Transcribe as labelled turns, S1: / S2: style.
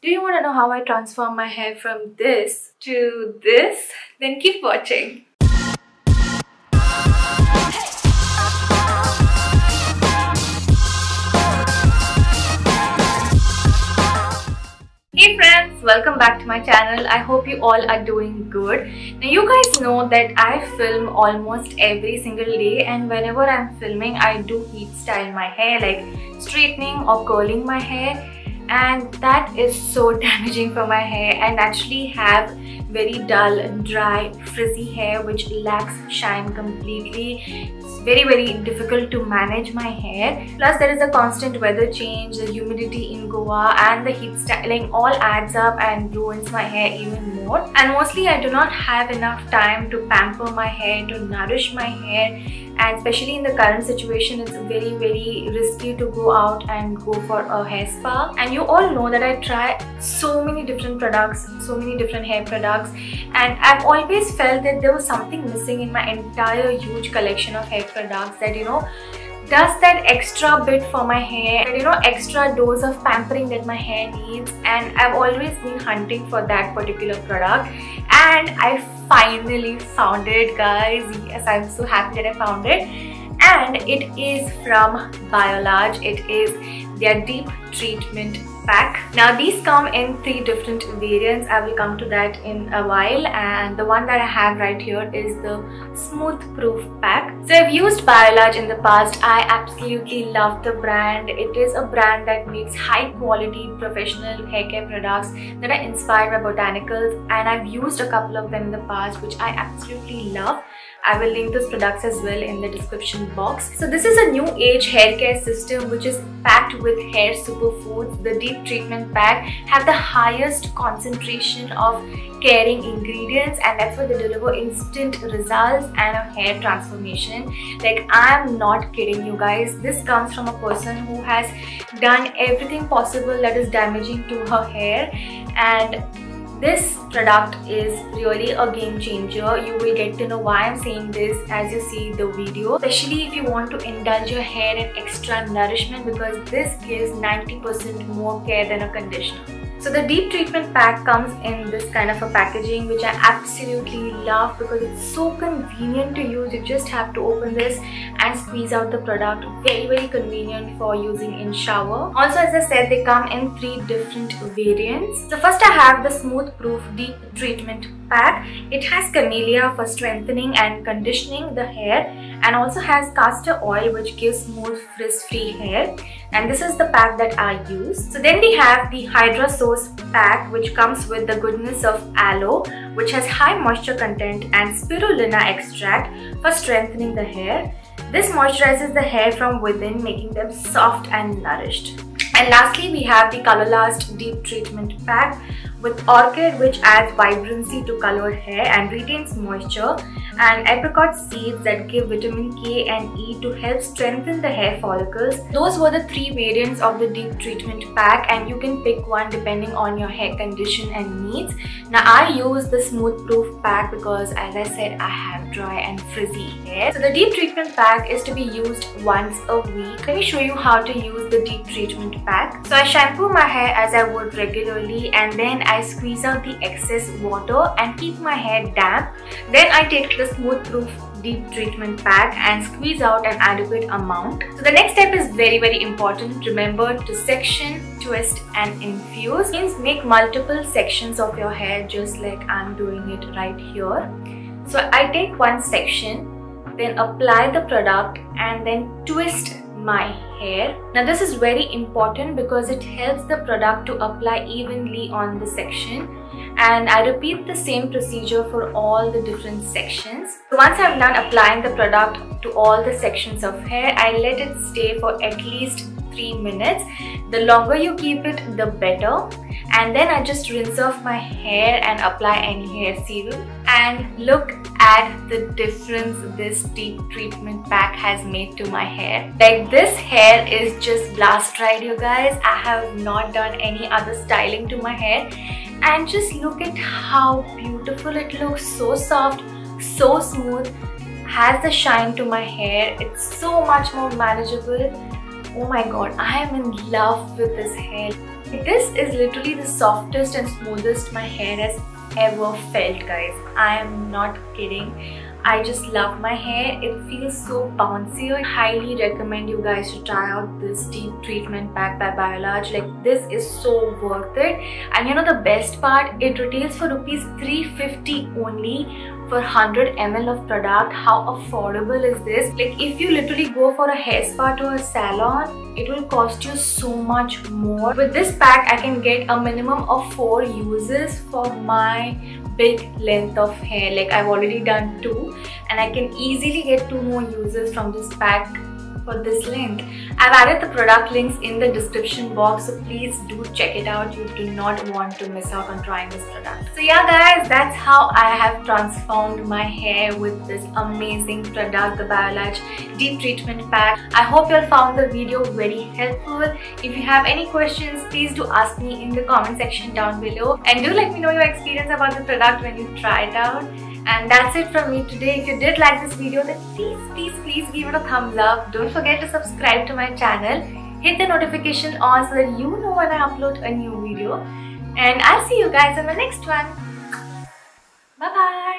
S1: Do you want to know how I transform my hair from this to this? Then keep watching. Hey friends, welcome back to my channel. I hope you all are doing good. Now you guys know that I film almost every single day and whenever I'm filming I do heat style my hair like straightening or curling my hair and that is so damaging for my hair. And actually have very dull dry frizzy hair which lacks shine completely. It's very very difficult to manage my hair. Plus there is a constant weather change the humidity in goa and the heat styling all adds up and ruins my hair even more. And mostly i do not have enough time to pamper my hair to nourish my hair and especially in the current situation it's very very risky to go out and go for a hair spa. And you all know that I try so many different products so many different hair products. And I've always felt that there was something missing in my entire huge collection of hair products that you know does that extra bit for my hair that you know extra dose of pampering that my hair needs and I've always been hunting for that particular product. And I finally found it guys. Yes I'm so happy that I found it. And it is from Biolage. It is their deep treatment pack. Now these come in three different variants. I will come to that in a while and the one that I have right here is the smooth proof pack. So I've used Biolage in the past. I absolutely love the brand. It is a brand that makes high quality professional hair care products that are inspired by botanicals and I've used a couple of them in the past which I absolutely love. I will link those products as well in the description box. So this is a new age hair care system which is packed with hair superfoods. The deep treatment pack have the highest concentration of caring ingredients and that's why they deliver instant results and a hair transformation like i'm not kidding you guys this comes from a person who has done everything possible that is damaging to her hair and this product is really a game changer. You will get to know why i'm saying this as you see the video. Especially if you want to indulge your hair in extra nourishment because this gives 90 percent more care than a conditioner so the deep treatment pack comes in this kind of a packaging which I absolutely love because it's so convenient to use. You just have to open this and squeeze out the product. Very very convenient for using in shower. Also as I said they come in three different variants. So first I have the smooth proof deep treatment pack. It has camellia for strengthening and conditioning the hair and also has castor oil which gives smooth frizz free hair and this is the pack that I use. So then we have the Hydra Source pack which comes with the goodness of aloe which has high moisture content and spirulina extract for strengthening the hair. This moisturizes the hair from within making them soft and nourished. And lastly we have the Colorlast Deep Treatment Pack with orchid which adds vibrancy to colored hair and retains moisture and apricot seeds that give vitamin K and E to help strengthen the hair follicles. Those were the three variants of the deep treatment pack and you can pick one depending on your hair condition and needs. Now I use the smooth proof pack because as I said I have dry and frizzy hair. So the deep treatment pack is to be used once a week. Let me show you how to use the deep treatment pack. So I shampoo my hair as I would regularly and then I squeeze out the excess water and keep my hair damp. Then I take the smooth proof deep treatment pack and squeeze out an adequate amount. So the next step is very very important. Remember to section, twist and infuse. Means make multiple sections of your hair just like I'm doing it right here. So I take one section, then apply the product and then twist my hair. Now this is very important because it helps the product to apply evenly on the section and I repeat the same procedure for all the different sections. So once I've done applying the product to all the sections of hair, I let it stay for at least 3 minutes. The longer you keep it, the better. And then I just rinse off my hair and apply any hair serum. And look at the difference this deep treatment pack has made to my hair. Like this hair is just blast dried you guys. I have not done any other styling to my hair. And just look at how beautiful it looks. So soft so smooth. Has the shine to my hair. It's so much more manageable. Oh my god i am in love with this hair. This is literally the softest and smoothest my hair has ever felt guys. I am not kidding. I just love my hair. It feels so bouncy. I highly recommend you guys to try out this deep treatment pack by Biolage. Like this is so worth it. And you know the best part? It retails for rupees 350 only for 100 ml of product. How affordable is this? Like if you literally go for a hair spa to a salon, it will cost you so much more. With this pack, I can get a minimum of 4 uses for my big length of hair like I've already done two and I can easily get two more uses from this pack for this link. I've added the product links in the description box so please do check it out. You do not want to miss out on trying this product. So yeah guys, that's how I have transformed my hair with this amazing product, the Biolage Deep Treatment Pack. I hope you all found the video very helpful. If you have any questions, please do ask me in the comment section down below and do let me know your experience about the product when you try it out. And that's it from me today. If you did like this video, then please, please, please give it a thumbs up. Don't forget to subscribe to my channel. Hit the notification on so that you know when I upload a new video. And I'll see you guys in the next one. Bye-bye.